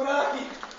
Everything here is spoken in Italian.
Curati!